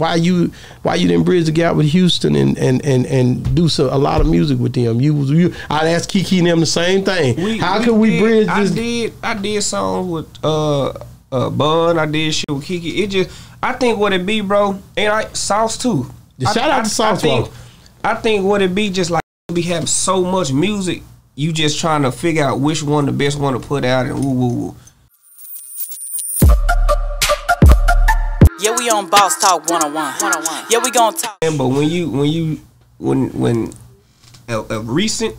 why you why you didn't bridge the gap with Houston and and and, and do so, a lot of music with them. You was you. I'd ask Keke and them the same thing. We, How we could we did- bridge I this? did. I did songs with uh uh Bun. I did shit with Keke. It just. I think what it be, bro, and I Sauce too. Yeah, I- shout out I- to Sauce, I think, bro. I think what it be just like we have so much music. You just trying to figure out which one the best one to put out and woo woo woo. Yeah, we on Boss Talk 101. 101. Yeah, we gonna talk. But when you when you when when a, a recent,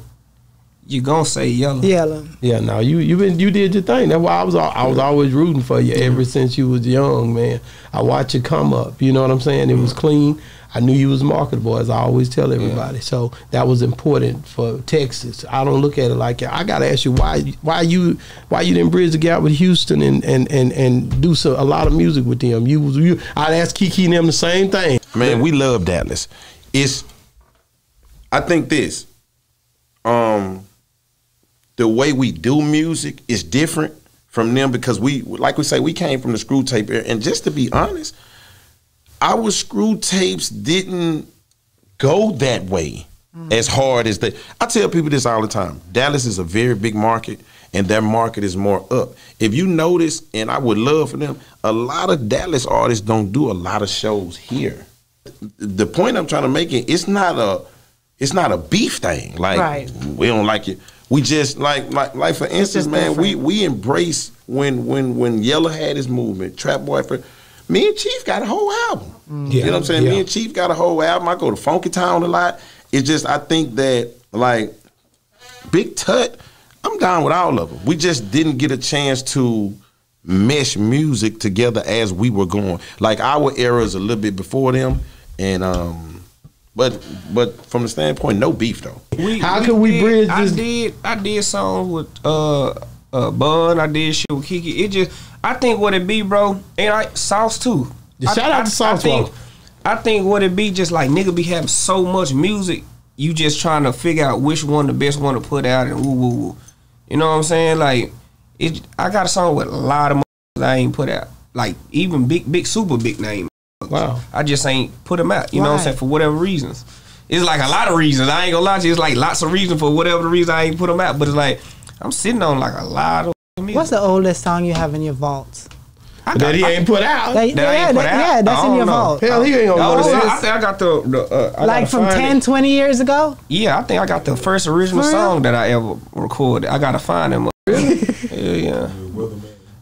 you gonna say yellow. Yellow. Yeah, no, you you been you did your thing. That's why I was al- I was always rooting for you ever since you was young, man. I watched you come up. You know what I'm saying? It was clean. I knew you was marketable, as I always tell everybody. So that was important for Texas. I don't look at it like I gotta ask you why why you why you didn't bridge the gap with Houston and and and, and do so, a lot of music with them. You was you. I'd ask Keke and them the same thing. Man, we love Dallas. It's I think this. Um the way we do music is different from them because we like we say we came from the screw tape era and just to be honest, our screw tapes didn't go that way mm. as hard as they I tell people this all the time. Dallas is a very big market and their market is more up. If you notice, and I would love for them, a lot of Dallas artists don't do a lot of shows here. The point I'm trying to make it, it's not a it's not a beef thing. Like Right. we don't like it. We just like like like for instance, man, we different. we embrace when when when Yella had his movement, Trap Boy for me and Chief got a whole album. You know what I'm saying? Yeah. Me and Chief got a whole album. I go to Funky Town a lot. It's just I think that like Big Tuck, I'm down with all of them. We just didn't get a chance to mesh music together as we were going. Like our era is a little bit before them, and um, but but from the standpoint, no beef though. We, How can we did- bridge I this- did. I did songs with uh uh Bun. I did shit with Keke. It just. I think what it be, bro, and I Sauce too. Yeah, I- shout out I- to Sauce, I think. I think what it be just like nigga be having so much music. You just trying to figure out which one the best one to put out and woo woo woo. You know what I'm saying? Like it. I got a song with a lot of motherfuckers I ain't put out. Like even big, big, super big name. Wow. I just ain't put them out. You know what I'm saying? For whatever reasons. It's like a lot of reasons. I ain't gonna lie to you. It's like lots of reasons for whatever the reason I ain't put them out. But it's like I'm sitting on like a lot of music. What's the oldest song you have in your vault? I That he ain't put out. That, That yeah, ain't put that- out? yeah, that's in your know. vault. Hell, he ain't gonna know so I this. think I got the, the uh, I Like from find 10, it. 20 years ago? Yeah, I think I got the first original For real? song that I ever recorded. I gotta find them. Really? Hell yeah.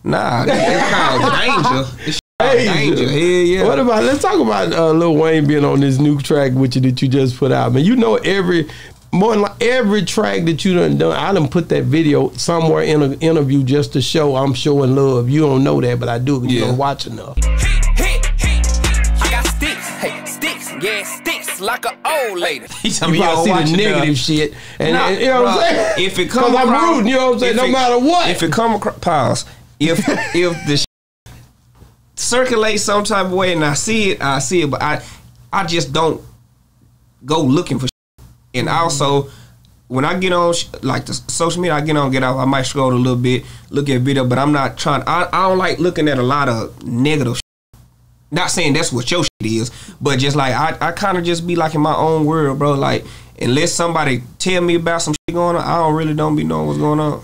Nah, it's called Danger. It's called Danger. Danger. Hell yeah. What about? Let's talk about uh, Lil Wayne being on this new track with you that you just put out, man. You know every more than like every track that you done done. I done put that video somewhere in an interview just to show I'm showing love. You don't know that, but I do because you don't watch enough. Hey, hey, I got sticks, hey, sticks, yeah, sticks like an old lady. He tell You probably see the negative enough. shit, and, Nah, and you know what I'm saying? If it come because I'm across- rooting, you know what I'm saying. No it- matter what, If it come across, pause. If if the circulate some type of way and I see it, I see it, but I I just don't go looking for. sh- And mm-hmm. also, when I get on like the social media, I get on, get off. I might scroll a little bit, look at video, but I'm not trying. I, I don't like looking at a lot of negative. sh- Not saying that's what your shit is, but just like I, I kind of just be like in my own world, bro. Like unless somebody tell me about some shit going on, I don't really don't be knowing what's going on.